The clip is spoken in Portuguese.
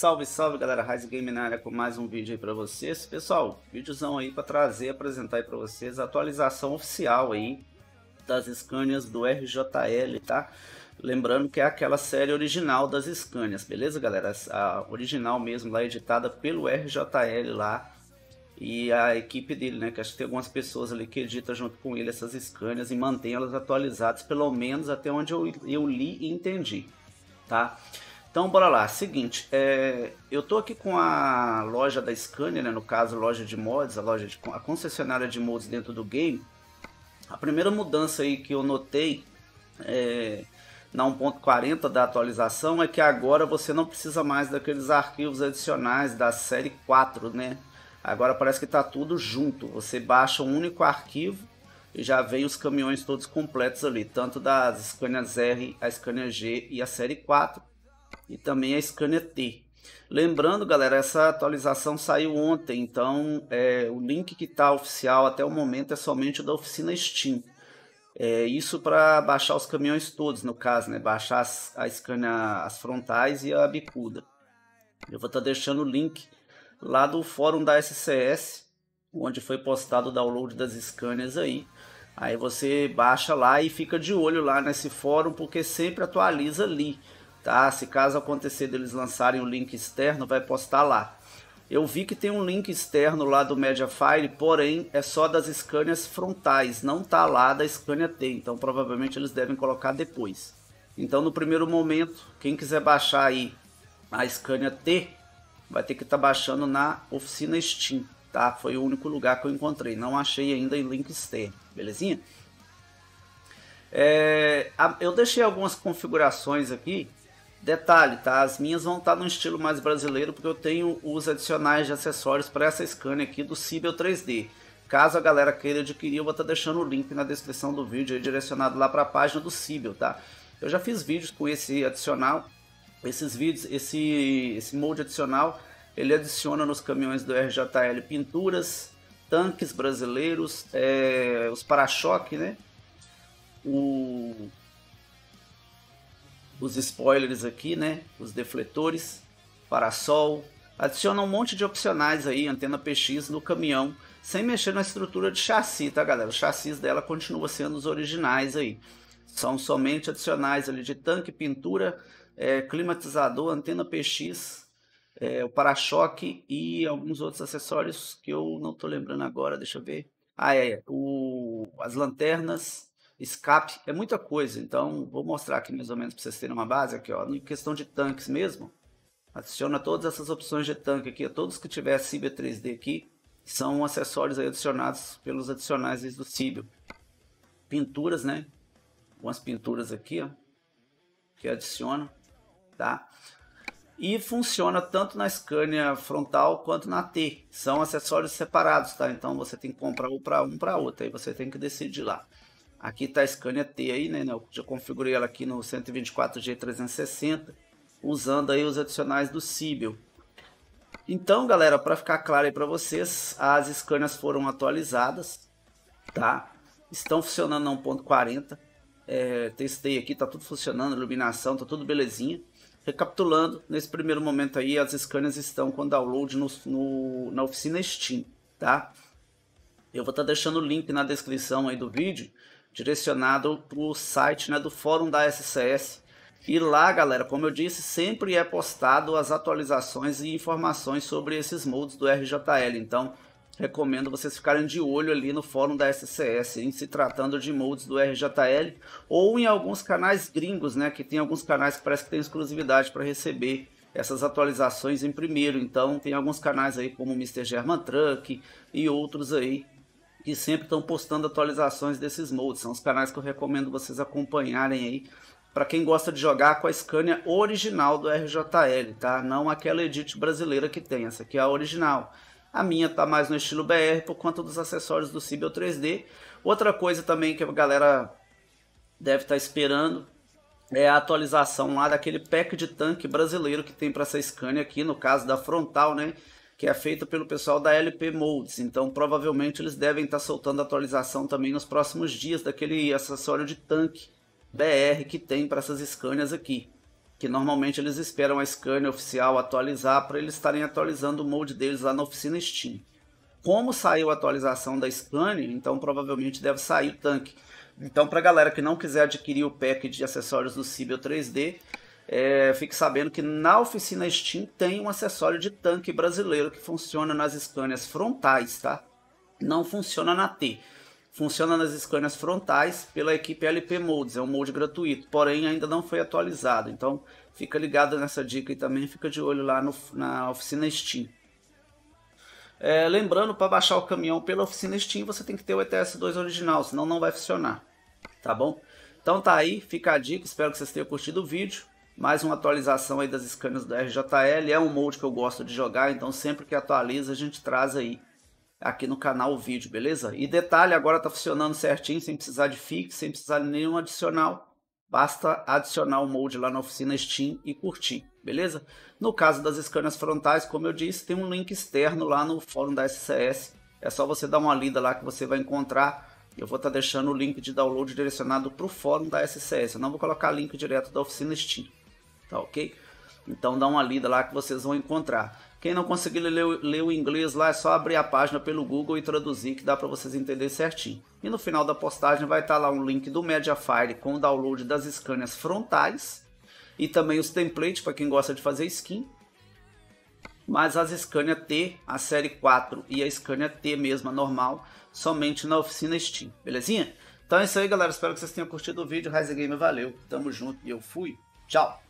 Salve, salve galera, Rise Game na área com mais um vídeo aí pra vocês. Pessoal, vídeozão aí pra trazer, apresentar aí pra vocês a atualização oficial aí das Scanias do RJL, tá? Lembrando que é aquela série original das Scanias, beleza galera? A original mesmo lá, editada pelo RJL lá e a equipe dele, né? Que acho que tem algumas pessoas ali que editam junto com ele essas Scanias e mantém elas atualizadas, pelo menos até onde eu, eu li e entendi, tá? Então, bora lá. Seguinte, é, eu tô aqui com a loja da Scania, né, no caso, loja de mods, a loja de, a concessionária de mods dentro do game. A primeira mudança aí que eu notei é, na 1.40 da atualização é que agora você não precisa mais daqueles arquivos adicionais da série 4, né? Agora parece que está tudo junto. Você baixa um único arquivo e já vem os caminhões todos completos ali, tanto das Scania R, a Scania G e a série 4 e também a Scania T. Lembrando, galera, essa atualização saiu ontem, então é, o link que está oficial até o momento é somente o da oficina Steam. É, isso para baixar os caminhões todos, no caso, né? Baixar as, a Scania, as frontais e a bicuda. Eu vou estar tá deixando o link lá do fórum da SCS, onde foi postado o download das Scanias aí. Aí você baixa lá e fica de olho lá nesse fórum, porque sempre atualiza ali tá? Se caso acontecer deles lançarem o um link externo, vai postar lá. Eu vi que tem um link externo lá do Mediafire, porém é só das Scanias frontais, não tá lá da Scania T, então provavelmente eles devem colocar depois. Então no primeiro momento, quem quiser baixar aí a Scania T, vai ter que estar tá baixando na oficina Steam, tá? Foi o único lugar que eu encontrei, não achei ainda em link externo, belezinha? É, eu deixei algumas configurações aqui Detalhe, tá? As minhas vão estar no estilo mais brasileiro porque eu tenho os adicionais de acessórios para essa Scania aqui do Cibel 3D. Caso a galera queira adquirir, eu vou estar deixando o link na descrição do vídeo aí, direcionado lá para a página do Cibel, tá? Eu já fiz vídeos com esse adicional, esses vídeos, esse, esse molde adicional, ele adiciona nos caminhões do RJL pinturas, tanques brasileiros, é, os para-choque, né? O, os spoilers aqui, né? Os defletores, parasol. Adiciona um monte de opcionais aí, antena PX no caminhão, sem mexer na estrutura de chassi, tá galera? Os chassis dela continua sendo os originais aí. São somente adicionais ali de tanque, pintura, é, climatizador, antena PX, é, o para-choque e alguns outros acessórios que eu não tô lembrando agora, deixa eu ver. Ah, é, o, as lanternas, escape, é muita coisa. Então, vou mostrar aqui mais ou menos para vocês terem uma base aqui, ó. Em questão de tanques mesmo, adiciona todas essas opções de tanque aqui, todos que tiver Cibia 3D aqui, são acessórios adicionados pelos adicionais do Cibio. Pinturas, né? Algumas pinturas aqui, ó, que adiciona, tá? E funciona tanto na Scania frontal quanto na T. São acessórios separados, tá? Então você tem que comprar um para um para outro, aí você tem que decidir lá. Aqui está a Scania T aí, né? Eu já configurei ela aqui no 124G360, usando aí os adicionais do Cibel. Então, galera, para ficar claro aí para vocês, as Scanias foram atualizadas, tá? Estão funcionando na 1.40. É, testei aqui, tá tudo funcionando, iluminação, tá tudo belezinha. Recapitulando, nesse primeiro momento aí, as Scanias estão com download no, no, na oficina Steam, tá? Eu vou estar tá deixando o link na descrição aí do vídeo direcionado para o site né, do fórum da SCS. E lá, galera, como eu disse, sempre é postado as atualizações e informações sobre esses modos do RJL. Então, recomendo vocês ficarem de olho ali no fórum da SCS, em se tratando de modos do RJL, ou em alguns canais gringos, né, que tem alguns canais que parece que tem exclusividade para receber essas atualizações em primeiro. Então, tem alguns canais aí como o Mr. German Truck e outros aí que sempre estão postando atualizações desses moldes. São os canais que eu recomendo vocês acompanharem aí para quem gosta de jogar com a Scania original do RJL, tá? Não aquela edit brasileira que tem, essa aqui é a original. A minha tá mais no estilo BR por conta dos acessórios do Cibel 3D. Outra coisa também que a galera deve estar tá esperando é a atualização lá daquele pack de tanque brasileiro que tem para essa Scania aqui, no caso da frontal, né? Que é feita pelo pessoal da LP Molds. Então, provavelmente eles devem estar soltando atualização também nos próximos dias daquele acessório de tanque BR que tem para essas Scanias aqui. que normalmente eles esperam a Scania oficial atualizar para eles estarem atualizando o molde deles lá na oficina Steam. Como saiu a atualização da Scania, então provavelmente deve sair o tanque. Então, para a galera que não quiser adquirir o pack de acessórios do Cibel 3D, é, fique sabendo que na oficina Steam tem um acessório de tanque brasileiro que funciona nas Scanias frontais, tá? Não funciona na T. Funciona nas Scanias frontais pela equipe LP Molds, é um molde gratuito, porém ainda não foi atualizado. Então, fica ligado nessa dica e também fica de olho lá no, na oficina Steam. É, lembrando, para baixar o caminhão pela oficina Steam, você tem que ter o ETS2 original, senão não vai funcionar tá bom? Então tá aí, fica a dica, espero que vocês tenham curtido o vídeo. Mais uma atualização aí das scanners do RJL, é um molde que eu gosto de jogar, então sempre que atualiza a gente traz aí aqui no canal o vídeo, beleza? E detalhe, agora tá funcionando certinho, sem precisar de fix, sem precisar de nenhum adicional. Basta adicionar o molde lá na oficina Steam e curtir, beleza? No caso das scanners frontais, como eu disse, tem um link externo lá no fórum da SCS. É só você dar uma lida lá que você vai encontrar eu vou estar tá deixando o link de download direcionado para o fórum da SCS. Eu não vou colocar link direto da oficina Steam. Tá ok? Então dá uma lida lá que vocês vão encontrar. Quem não conseguir ler, ler, o inglês lá é só abrir a página pelo Google e traduzir que dá para vocês entenderem certinho. E no final da postagem vai estar tá lá um link do Mediafire com o download das scanners frontais e também os templates para quem gosta de fazer skin. Mas as Scania T, a série 4 e a Scania T mesma normal somente na oficina Steam, belezinha? Então é isso aí, galera. Espero que vocês tenham curtido o vídeo. Rise Game valeu. Tamo junto e eu fui. Tchau.